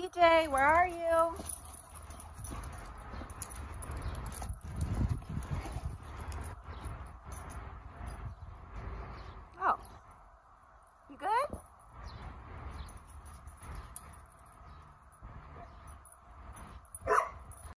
DJ, where are you?